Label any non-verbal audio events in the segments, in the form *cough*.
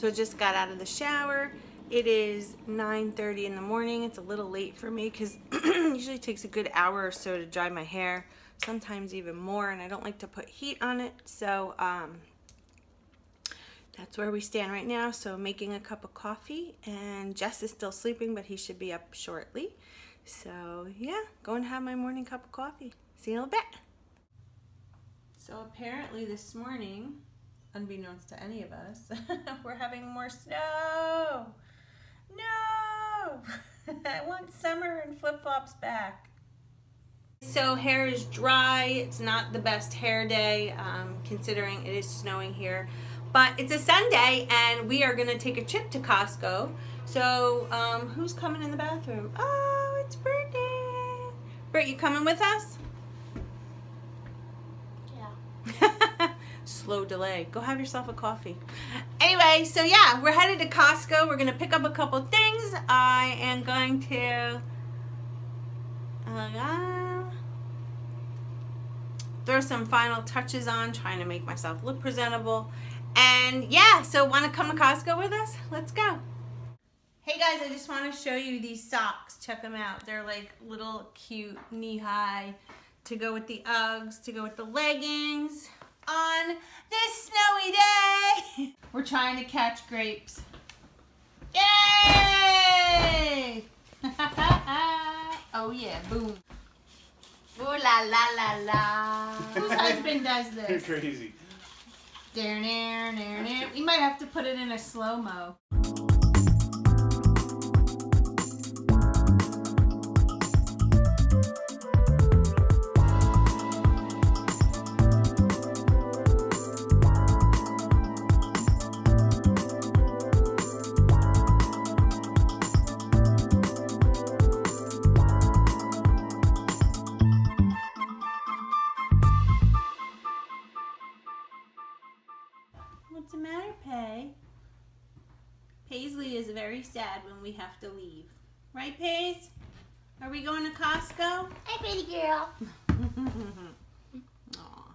So just got out of the shower. It is 9.30 in the morning. It's a little late for me because *clears throat* usually takes a good hour or so to dry my hair, sometimes even more, and I don't like to put heat on it. So um, that's where we stand right now. So making a cup of coffee, and Jess is still sleeping, but he should be up shortly. So yeah, go and have my morning cup of coffee. See you in a bit. So apparently this morning, unbeknownst to any of us, *laughs* we're having more snow. No! *laughs* I want summer and flip-flops back. So hair is dry. It's not the best hair day um, considering it is snowing here. But it's a Sunday and we are going to take a trip to Costco. So um, who's coming in the bathroom? Oh, it's Brittany. Britt, you coming with us? *laughs* slow delay. Go have yourself a coffee. Anyway, so yeah, we're headed to Costco. We're to pick up a couple things. I am going to uh, throw some final touches on, trying to make myself look presentable. And yeah, so want to come to Costco with us? Let's go. Hey guys, I just want to show you these socks. Check them out. They're like little cute knee-high to go with the Uggs, to go with the leggings on this snowy day. *laughs* We're trying to catch grapes. Yay! *laughs* oh yeah, boom. Ooh la la la la. Whose *laughs* husband does this? You're crazy. There, there, there, there. We might have to put it in a slow-mo. Right, Paige? Are we going to Costco? Hi, pretty girl. *laughs* Aw.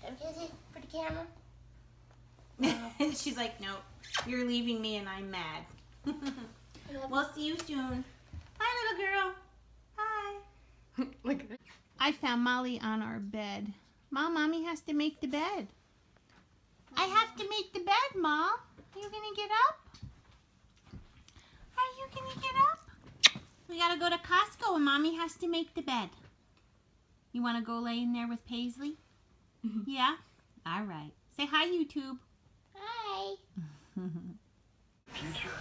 Can I kiss it for the camera? And *laughs* she's like, nope, you're leaving me and I'm mad. *laughs* we'll see you soon. Hi, little girl. Hi. Look at it. I found Molly on our bed. Mom, Mommy has to make the bed. I have to make the bed, Mom. Are you gonna get up? Are you gonna get up? We gotta go to Costco and Mommy has to make the bed. You wanna go lay in there with Paisley? Mm-hmm. Yeah? Alright. Say hi, YouTube. Hi. *laughs* future,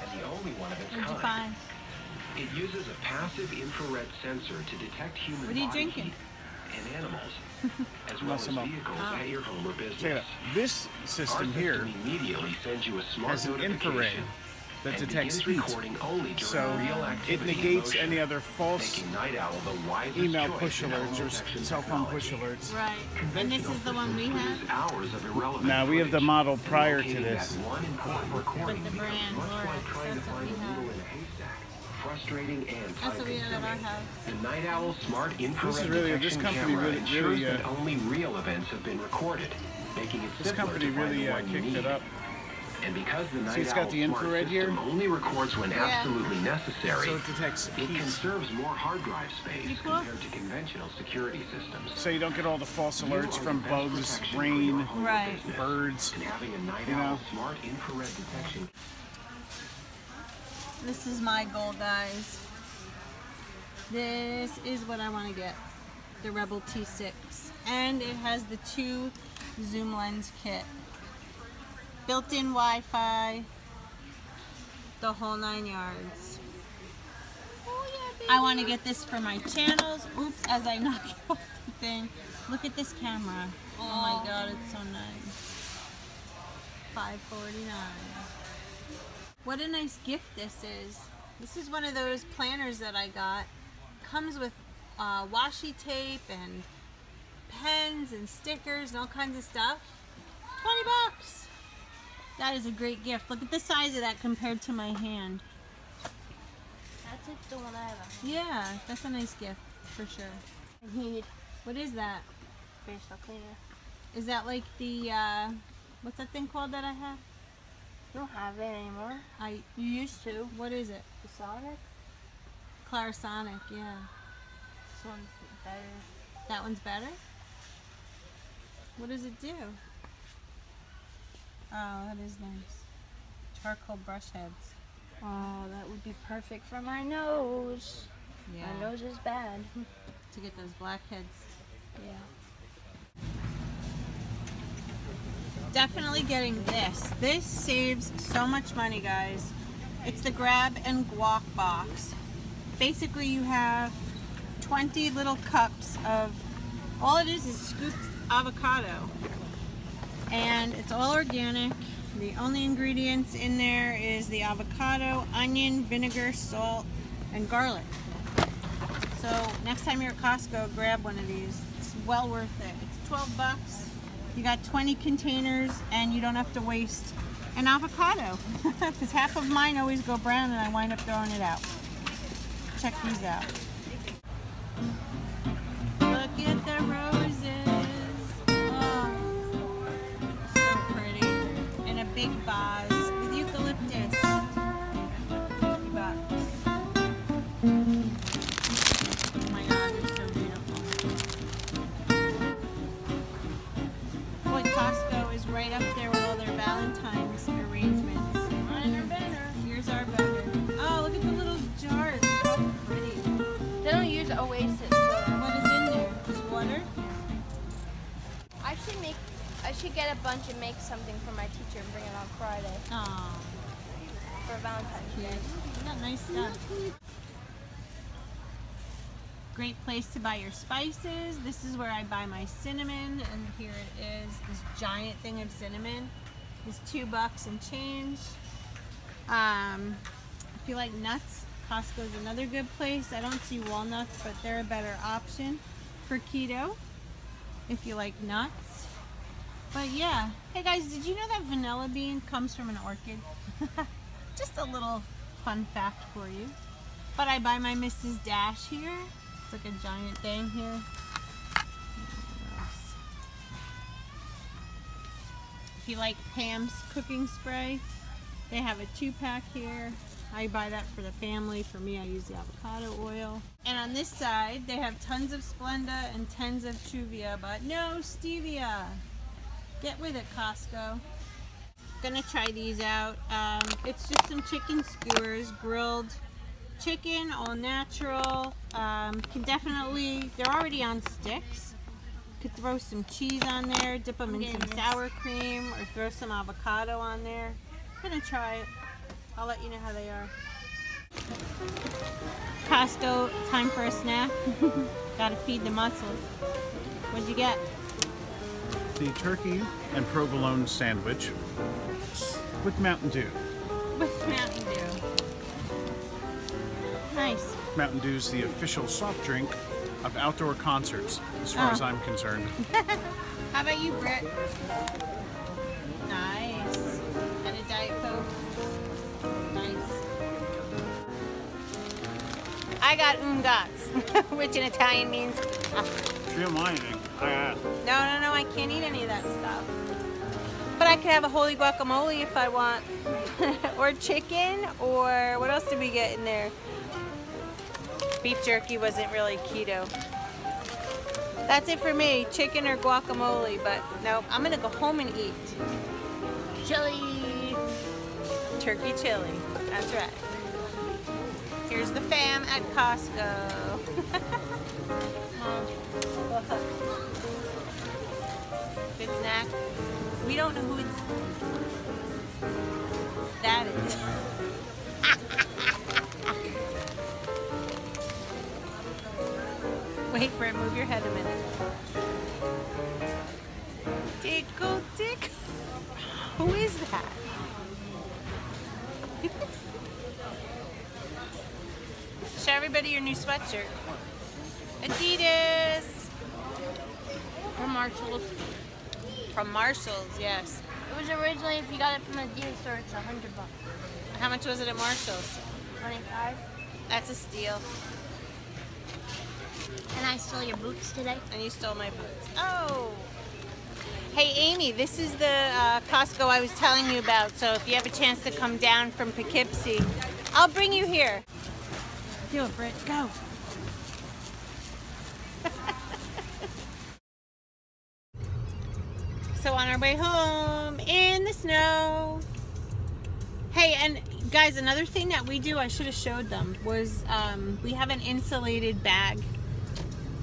and the only one of its What'd you kind. find? It uses a passive infrared sensor to detect human What are you body drinking? heat and animals, *laughs* as well as vehicles Oh. at your home or business. Check it out. This Our system system here immediately sends you a smart has an infrared notification that detects begins heat. recording only during So it negates motion, any other false Night Owl the wisest email push alerts or cell phone push alerts. Right. And this is the one we Produce have? hours of irrelevant Now, we have the model prior to locating this. that one important recording the brand much Lorex, like trying to that's what find we a have. needle in a haystack. Frustrating and That's what we have at our time-consuming. house. The Night Owl Smart Infrared is really- this Detection company camera really- ensures really, uh, that only real events have been recorded, making it This simpler company to find really the uh, one you kicked need. it up. And because the Night it's got the infrared here. only records when Yeah. absolutely necessary, So it detects it heat. conserves more hard drive space Pretty cool. compared to conventional security systems. So you don't get all the false alerts from bugs, rain, your home or Right. birds. And having a Night you know. Smart Infrared Detection This is my goal, guys. This is what I want to get. The Rebel T6. And it has the two zoom lens kit. Built-in Wi-Fi. The whole nine yards. I want to get this for my channels. Oops, as I *laughs* knock it off the thing. Look at this camera. Oh my god, it's so nice. 549. What a nice gift this is. This is one of those planners that I got. Comes with uh, washi tape and pens and stickers and all kinds of stuff. 20 bucks. That is a great gift. Look at the size of that compared to my hand. That's like the one I have. Yeah, that's a nice gift for sure. I need What is that? facial cleaner. Is that like the, uh, what's that thing called that I have? I don't have it anymore. I you used to. What is it? The Sonic? Clarisonic, yeah. This one's better. That one's better? What does it do? Oh, that is nice. Charcoal brush heads. Oh, that would be perfect for my nose. Yeah. My nose is bad. To get those blackheads. Yeah. Definitely getting this. This saves so much money, guys. It's the grab and guac box. Basically, you have 20 little cups of, all it is is scooped avocado. And it's all organic. The only ingredients in there is the avocado, onion, vinegar, salt, and garlic. So next time you're at Costco, grab one of these. It's well worth it. It's 12 bucks. You got 20 containers and you don't have to waste an avocado. *laughs* Because half of mine always go brown and I wind up throwing it out. Check these out. Should get a bunch and make something for my teacher and bring it on Friday Aw, for Valentine's. Day. Got nice stuff. Great place to buy your spices. This is where I buy my cinnamon, and here it is. This giant thing of cinnamon is two bucks and change. Um, if you like nuts, Costco's another good place. I don't see walnuts, but they're a better option for keto if you like nuts. But yeah, hey guys, did you know that vanilla bean comes from an orchid? *laughs* Just a little fun fact for you. But I buy my Mrs. Dash here. It's like a giant thing here. If you like Pam's cooking spray, they have a two pack here. I buy that for the family. For me, I use the avocado oil. And on this side, they have tons of Splenda and tons of Truvia, but no stevia. Get with it, Costco. Gonna try these out. Um, it's just some chicken skewers, grilled chicken, all natural. Um, can definitely, they're already on sticks. Could throw some cheese on there, dip them in some this. sour cream, or throw some avocado on there. Gonna try it. I'll let you know how they are. Costco, time for a snack. *laughs* Gotta feed the muscles. What'd you get? The turkey and provolone sandwich with Mountain Dew. With Mountain Dew. Nice. Mountain Dew's the official soft drink of outdoor concerts, as far as Oh. I'm concerned. *laughs* How about you, Britt? Nice. And a Diet Coke. Nice. I got ungats, *laughs* which in Italian means Feel my eating. No, no, no, I can't eat any of that stuff. But I could have a holy guacamole if I want. *laughs* or chicken, or what else did we get in there? Beef jerky wasn't really keto. That's it for me, chicken or guacamole, but no, I'm gonna go home and eat. Chili. Turkey chili, that's right. Here's the fam at Costco. *laughs* Good snack. We don't know who it- that is. *laughs* Wait, Brett, move your head a minute. Tickle, tickle. *laughs* Who is that? *laughs* Show everybody your new sweatshirt. Adidas. From Marshalls. From Marshalls, yes. It was originally, if you got it from the Adidas store, it's a hundred bucks. How much was it at Marshalls? Twenty-five. That's a steal. And I stole your boots today. And you stole my boots. Oh. Hey Amy, this is the uh, Costco I was telling you about. So if you have a chance to come down from Poughkeepsie, I'll bring you here. Do it, Britt. Go. so on our way home in the snow. Hey, and guys, another thing that we do, I should have showed them, was um, we have an insulated bag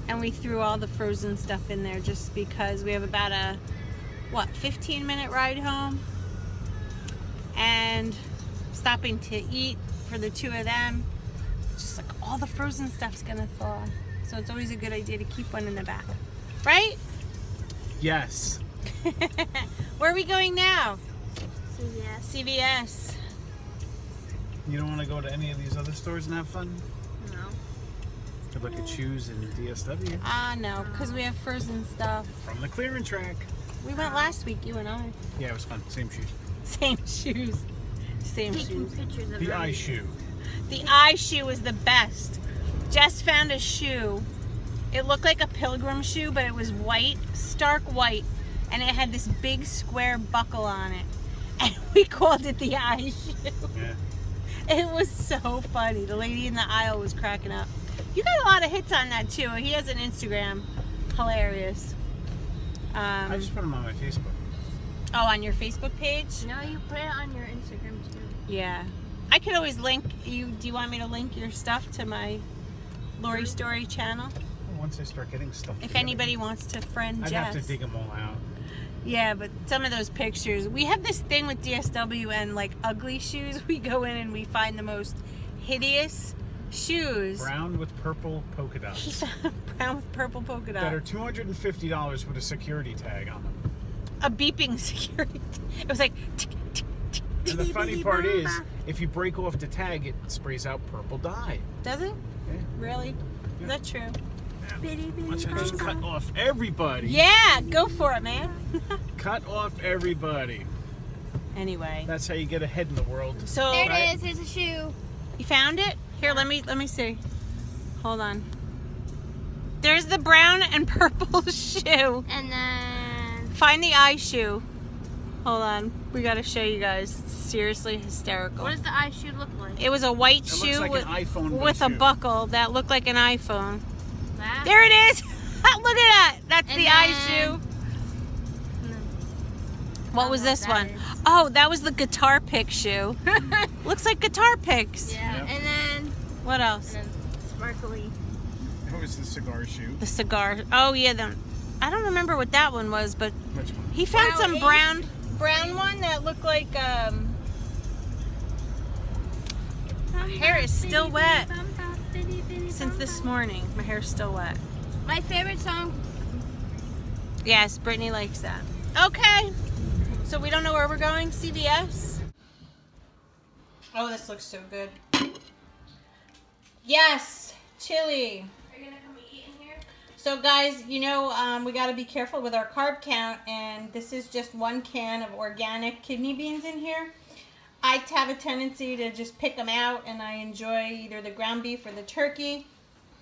and we threw all the frozen stuff in there just because we have about a what 15 minute ride home and stopping to eat for the two of them just like all the frozen stuff's gonna thaw so it's always a good idea to keep one in the back right Yes. *laughs* where are we going now So yes. CVS You don't want to go to any of these other stores and have fun? No. Could look at shoes and DSW ah no because we have frozen stuff from the clearance rack. we went last week you and I Yeah, it was fun. Same shoes. same *laughs* shoes same Taking shoes pictures of The them. eye shoe. The eye shoe is the best. Jess found a shoe. It looked like a pilgrim shoe, but it was white, stark white, and it had this big square buckle on it. *laughs* And we called it the eye shoe. Yeah. It was so funny. The lady in the aisle was cracking up. You got a lot of hits on that too. He has an Instagram. Hilarious. I Um, just put them on my Facebook. oh, on your Facebook page? No, you put it on your Instagram too. Yeah. I could always link you. Do you want me to link your stuff to my Laurie Story channel? Once I start getting stuff. If together, anybody wants to friend I'd Jess. have to dig them all out. Yeah, but some of those pictures. We have this thing with DSW and like ugly shoes. *laughs* We go in and we find the most hideous shoes. Brown with purple polka dots. *laughs* brown with purple polka dots. that are $250 with a security tag on them. A beeping *laughs* security. It was like. tick, tick, tick, And the funny part is, if you break off the tag, it sprays out purple dye. Does it? Yeah. Really? Is that true? Watch I just cut off everybody. Yeah, go for it, man. *laughs* Cut off everybody. anyway, That's how you get ahead in the world. so There Right. it is. Here's a shoe. You found it? Here, let me let me see. Hold on. There's the brown and *laughs* purple shoe. And then Find the eye shoe. Hold on. We gotta show you guys. It's seriously hysterical. what does the eye shoe look like? It was a white It looks shoe like with, an iPhone with a shoe. buckle that looked like an iPhone. That? There it is! *laughs* Look at that! That's And the eye shoe. What was know what this that one? is. Oh, that was the guitar pick shoe. *laughs* Looks like guitar picks. Yeah. Yep. And then What else? and then sparkly. It was the cigar shoe. The cigar. Oh yeah, the. I don't remember what that one was, but Which one? he found Wow, some brown, brown one that looked like um. Hair is still wet since this morning. My hair's still wet. My favorite song. Yes, Brittany likes that. Okay, so we don't know where we're going. CVS. Oh, this looks so good. Yes, chili. Are you gonna come eat in here? So guys, you know um, we got to be careful with our carb count, and this is just one can of organic kidney beans in here. I have a tendency to just pick them out, and I enjoy either the ground beef or the turkey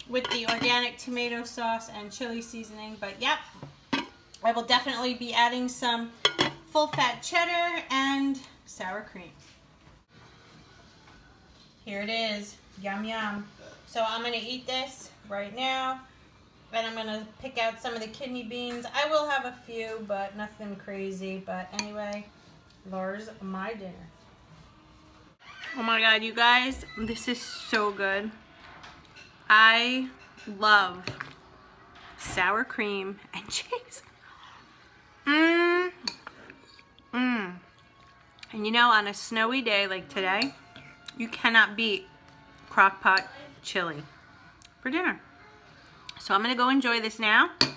with the organic tomato sauce and chili seasoning. But yep, I will definitely be adding some full fat cheddar and sour cream. Here it is, yum yum. So I'm gonna eat this right now. And I'm gonna pick out some of the kidney beans. I will have a few, but nothing crazy. But anyway, there's my dinner. Oh my god, you guys, this is so good. I love sour cream and *laughs* cheese. Mmm. Mmm. And you know, on a snowy day like today, you cannot beat crock pot chili for dinner. So I'm gonna go enjoy this now. I'm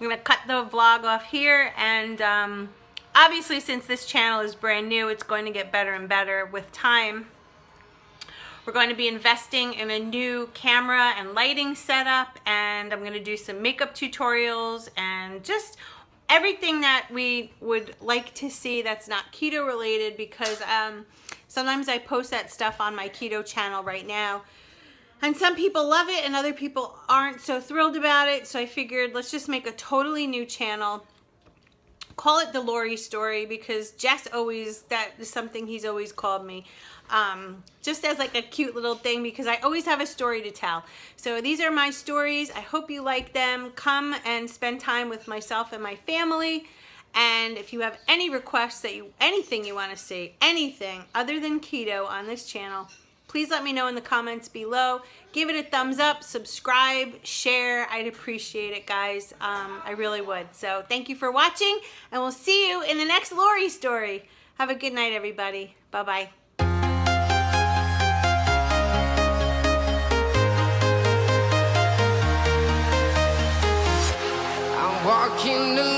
gonna cut the vlog off here and um, obviously since this channel is brand new, it's going to get better and better with time. We're going to be investing in a new camera and lighting setup and I'm gonna do some makeup tutorials and just everything that we would like to see that's not keto related because um, sometimes I post that stuff on my keto channel right now and some people love it and other people aren't so thrilled about it. So I figured let's just make a totally new channel call it the Laurie story because Jess always, that is something he's always called me. Um, just as like a cute little thing because I always have a story to tell. So these are my stories. I hope you like them. Come and spend time with myself and my family. And if you have any requests that you, anything you want to see, anything other than keto on this channel, Please let me know in the comments below. Give it a thumbs up, subscribe, share. I'd appreciate it, guys. Um, I really would. So thank you for watching, and we'll see you in the next Laurie story. Have a good night, everybody. Bye-bye. walking alone